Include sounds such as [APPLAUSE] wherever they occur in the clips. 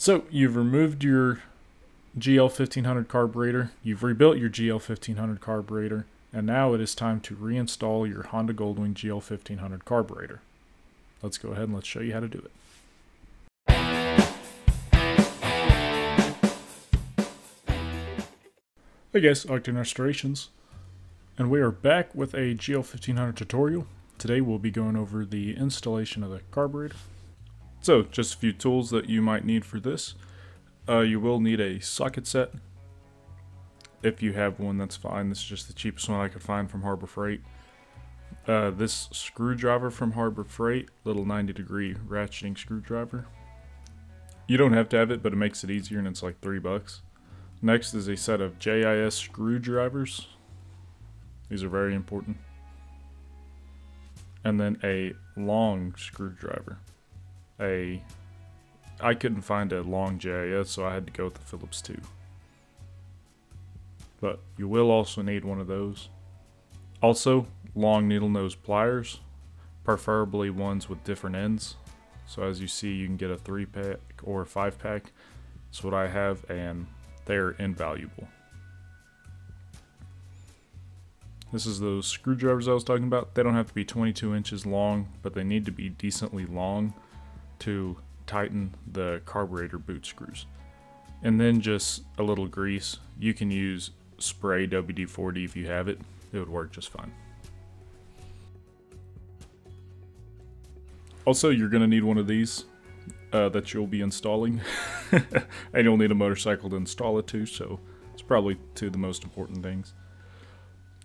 So you've removed your GL 1500 carburetor, you've rebuilt your GL 1500 carburetor, and now it is time to reinstall your Honda Goldwing GL 1500 carburetor. Let's go ahead and let's show you how to do it. Hey guys, Octane Restorations, and we are back with a GL 1500 tutorial. Today we'll be going over the installation of the carburetor. So, just a few tools that you might need for this. Uh, you will need a socket set. If you have one, that's fine. This is just the cheapest one I could find from Harbor Freight. Uh, this screwdriver from Harbor Freight, little 90 degree ratcheting screwdriver. You don't have to have it, but it makes it easier and it's like three bucks. Next is a set of JIS screwdrivers. These are very important. And then a long screwdriver a I couldn't find a long JIS, so I had to go with the Phillips 2. But you will also need one of those. Also, long needle nose pliers, preferably ones with different ends. So as you see, you can get a 3 pack or a 5 pack. That's what I have, and they're invaluable. This is those screwdrivers I was talking about. They don't have to be 22 inches long, but they need to be decently long to tighten the carburetor boot screws. And then just a little grease. You can use spray WD-40 if you have it. It would work just fine. Also, you're going to need one of these uh, that you'll be installing. [LAUGHS] and you'll need a motorcycle to install it to, so it's probably two of the most important things.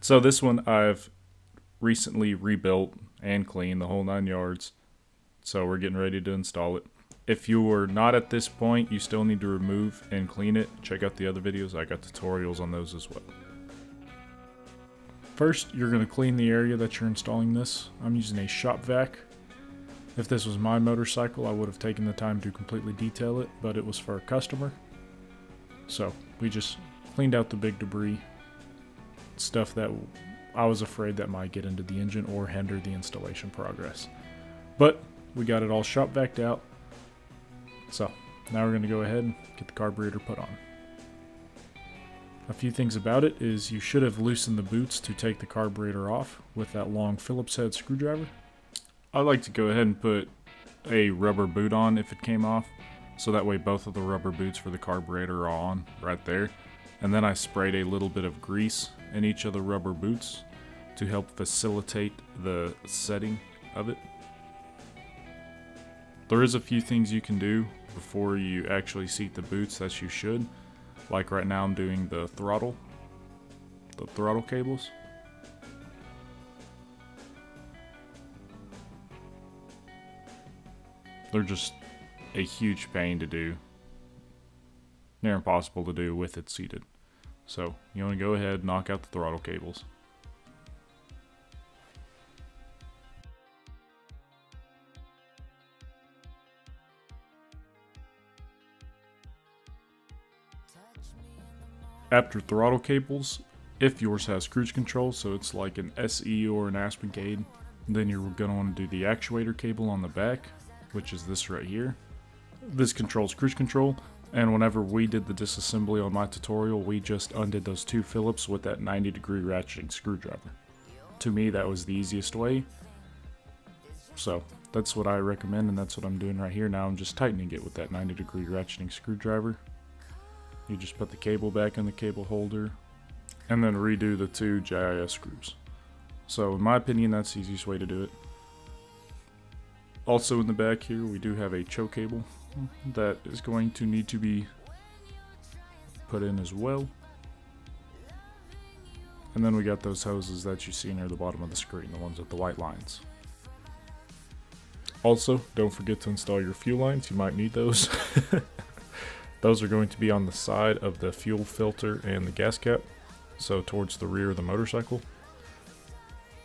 So this one I've recently rebuilt and cleaned the whole nine yards. So we're getting ready to install it. If you are not at this point, you still need to remove and clean it. Check out the other videos. I got tutorials on those as well. First, you're going to clean the area that you're installing this. I'm using a shop vac. If this was my motorcycle, I would have taken the time to completely detail it, but it was for a customer. So, we just cleaned out the big debris, stuff that I was afraid that might get into the engine or hinder the installation progress. But we got it all shop vacked out. So now we're going to go ahead and get the carburetor put on. A few things about it is you should have loosened the boots to take the carburetor off with that long Phillips head screwdriver. I like to go ahead and put a rubber boot on if it came off, so that way both of the rubber boots for the carburetor are on right there. And then I sprayed a little bit of grease in each of the rubber boots to help facilitate the setting of it. There is a few things you can do before you actually seat the boots that you should. Like right now I'm doing the throttle, the throttle cables. They're just a huge pain to do. Near impossible to do with it seated. So you want to go ahead knock out the throttle cables. After throttle cables, if yours has cruise control, so it's like an SE or an Aspen Aspencade, then you're going to want to do the actuator cable on the back, which is this right here. This controls cruise control, and whenever we did the disassembly on my tutorial, we just undid those two Phillips with that 90 degree ratcheting screwdriver. To me, that was the easiest way. So, that's what I recommend, and that's what I'm doing right here now. I'm just tightening it with that 90 degree ratcheting screwdriver. You just put the cable back in the cable holder and then redo the two JIS screws. So in my opinion, that's the easiest way to do it. Also in the back here, we do have a choke cable that is going to need to be put in as well. And then we got those hoses that you see near the bottom of the screen, the ones with the white lines. Also, don't forget to install your fuel lines, you might need those. [LAUGHS] Those are going to be on the side of the fuel filter and the gas cap, so towards the rear of the motorcycle.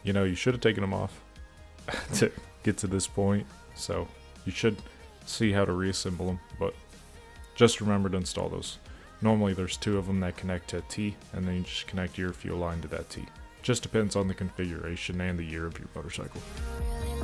You know, you should have taken them off [LAUGHS] to get to this point, so you should see how to reassemble them, but just remember to install those. Normally there's two of them that connect to a T, and then you just connect your fuel line to that T. Just depends on the configuration and the year of your motorcycle. Really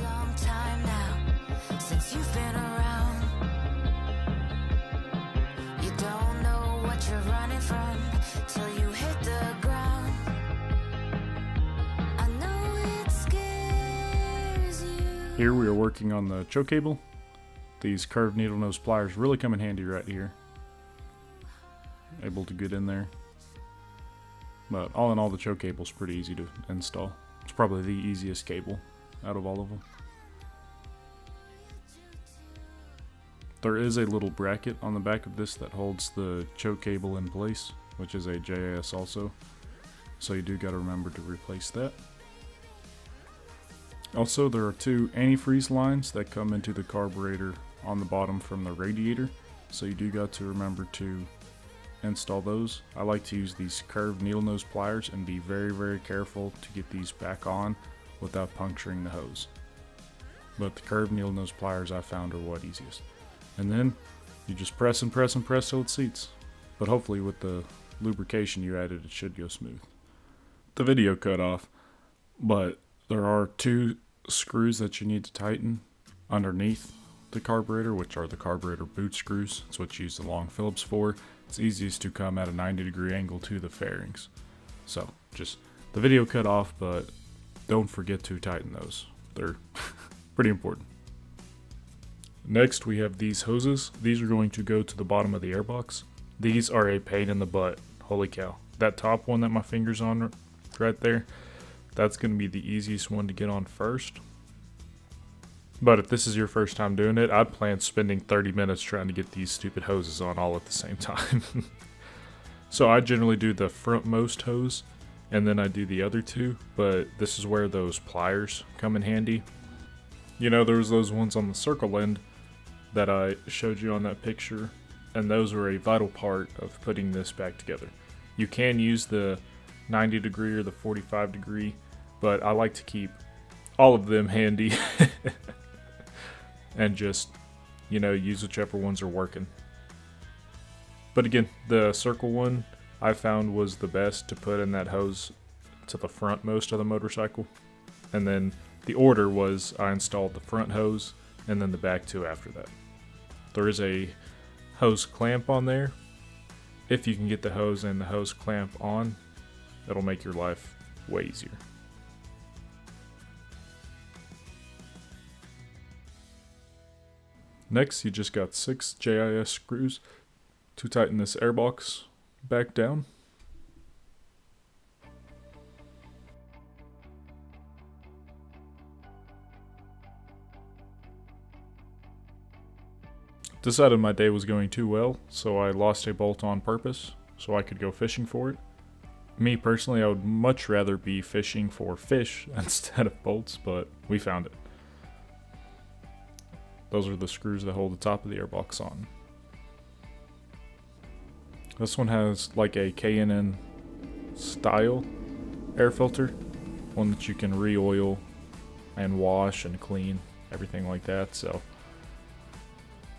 Here we are working on the choke cable. These curved needle nose pliers really come in handy right here. Able to get in there. But all in all, the choke cable is pretty easy to install. It's probably the easiest cable out of all of them. There is a little bracket on the back of this that holds the choke cable in place, which is a JIS also. So you do got to remember to replace that. Also, there are two antifreeze lines that come into the carburetor on the bottom from the radiator, so you do got to remember to install those. I like to use these curved needle nose pliers and be very very careful to get these back on without puncturing the hose. But the curved needle nose pliers I found are what easiest. And then you just press and press and press till it seats. But hopefully with the lubrication you added it should go smooth. The video cut off, but there are two screws that you need to tighten underneath the carburetor, which are the carburetor boot screws. That's what you use the long Phillips for. It's easiest to come at a 90 degree angle to the fairings. So just the video cut off, but don't forget to tighten those. They're [LAUGHS] pretty important. Next, we have these hoses. These are going to go to the bottom of the airbox. These are a pain in the butt. Holy cow. That top one that my finger's on right there, that's going to be the easiest one to get on first. But if this is your first time doing it, I'd plan spending 30 minutes trying to get these stupid hoses on all at the same [LAUGHS] time. so I generally do the frontmost hose and then I do the other two, but this is where those pliers come in handy. You know, there was those ones on the circle end that I showed you on that picture, and those were a vital part of putting this back together. You can use the 90 degree or the 45 degree, but I like to keep all of them handy [LAUGHS] and just, you know, use whichever ones are working. But again, the circle one I found was the best to put in that hose to the front most of the motorcycle. And then the order was I installed the front hose and then the back two after that. There is a hose clamp on there. If you can get the hose and the hose clamp on, it'll make your life way easier. Next, you just got six JIS screws to tighten this airbox back down. Decided my day was going too well, so I lost a bolt on purpose so I could go fishing for it. Me personally, I would much rather be fishing for fish [LAUGHS] instead of bolts, but we found it. Those are the screws that hold the top of the airbox on. This one has like a K&N style air filter, one that you can re-oil and wash and clean, everything like that. So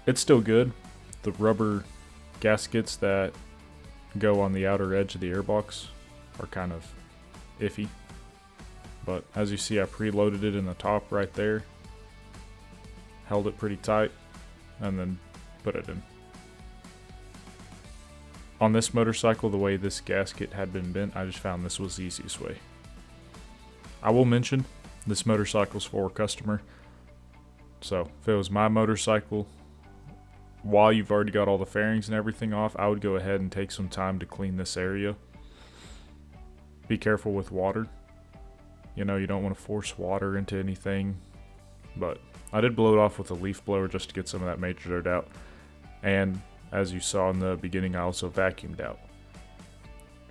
it's still good. The rubber gaskets that go on the outer edge of the airbox are kind of iffy. But as you see, I preloaded it in the top right there, held it pretty tight, and then put it in. On this motorcycle, the way this gasket had been bent, I just found this was the easiest way. I will mention, this motorcycle's for a customer. So, if it was my motorcycle, while you've already got all the fairings and everything off, I would go ahead and take some time to clean this area. Be careful with water. You know, you don't want to force water into anything. But I did blow it off with a leaf blower just to get some of that major dirt out. And as you saw in the beginning, I also vacuumed out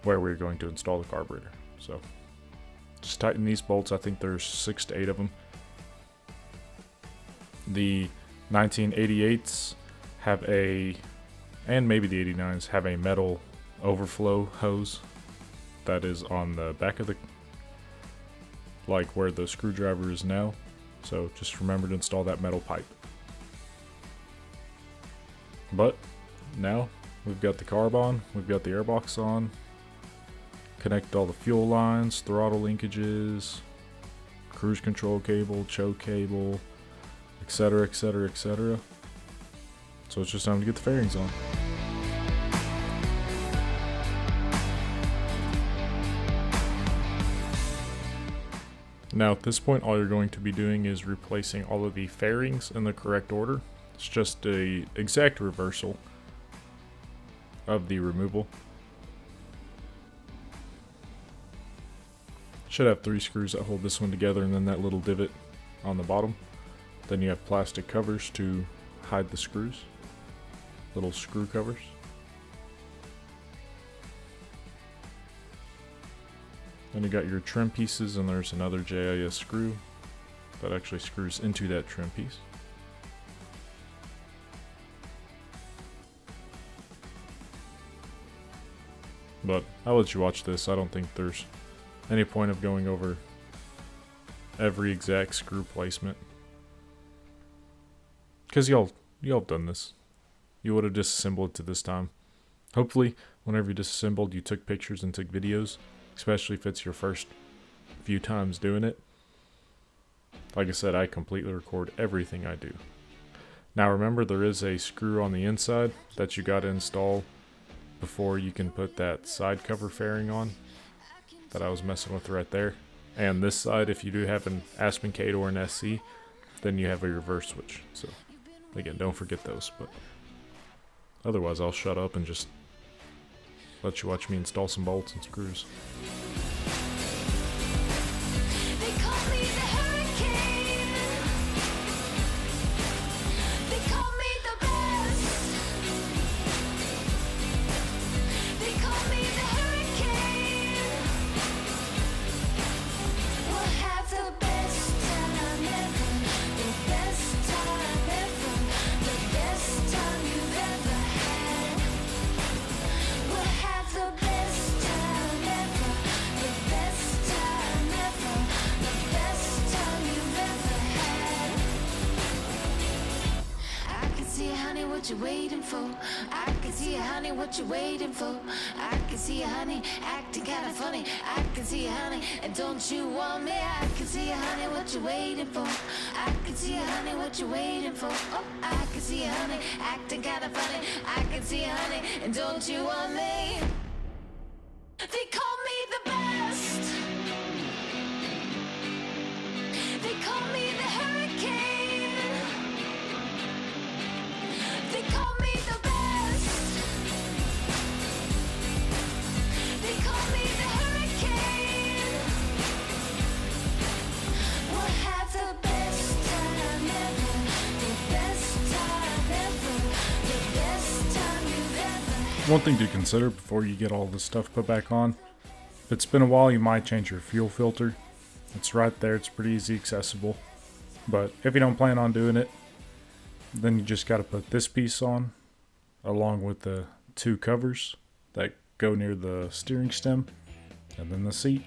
where we are going to install the carburetor. So just tighten these bolts. I think there's six to eight of them. The 1988s have a, and maybe the 89s have a metal overflow hose that is on the back of the, like where the screwdriver is now. So just remember to install that metal pipe. But now we've got the carb on, we've got the airbox on, connect all the fuel lines, throttle linkages, cruise control cable, choke cable, etc, etc, etc. So it's just time to get the fairings on. Now at this point all you're going to be doing is replacing all of the fairings in the correct order. It's just a exact reversal of the removal. Should have three screws that hold this one together and then that little divot on the bottom. Then you have plastic covers to hide the screws. Little screw covers. Then you got your trim pieces and there's another JIS screw that actually screws into that trim piece. But I'll let you watch this. I don't think there's any point of going over every exact screw placement. Because y'all, y'all have done this. You would have disassembled to this time. Hopefully, whenever you disassembled, you took pictures and took videos, especially if it's your first few times doing it. Like I said, I completely record everything I do. Now remember, there is a screw on the inside that you got to install before you can put that side cover fairing on that I was messing with right there. And this side, if you do have an Aspencade or an SE, then you have a reverse switch. So again, don't forget those. But otherwise, I'll shut up and just let you watch me install some bolts and screws. What you're waiting for. I can see, you, honey, what you're waiting for. I can see, you, honey, acting kinda funny. I can see, you, honey, and don't you want me? I can see, you, honey, what you're waiting for. I can see, you, honey, what you're waiting for. Oh, I can see, you, honey, acting kinda funny. I can see, you, honey, and don't you want me? They call One thing to consider before you get all this stuff put back on, if it's been a while, you might change your fuel filter. It's right there, it's pretty easy accessible. But if you don't plan on doing it, then you just got to put this piece on along with the two covers that go near the steering stem and then the seat.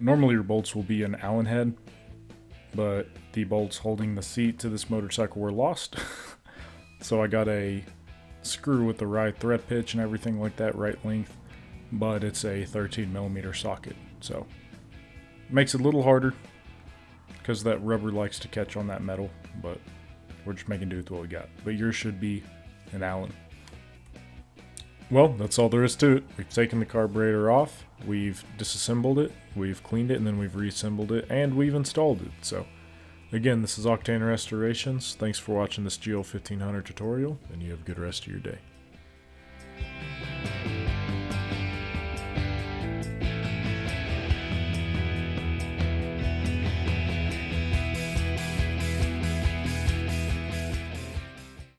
Normally your bolts will be an Allen head, but the bolts holding the seat to this motorcycle were lost. [LAUGHS] so I got a screw with the right thread pitch and everything like that, right length, but it's a 13 millimeter socket. So makes it a little harder because that rubber likes to catch on that metal, but we're just making do with what we got. But yours should be an Allen. Well, that's all there is to it. We've taken the carburetor off, we've disassembled it, we've cleaned it, and then we've reassembled it, and we've installed it. So, again, this is Octane Restorations. Thanks for watching this GL1500 tutorial, and you have a good rest of your day.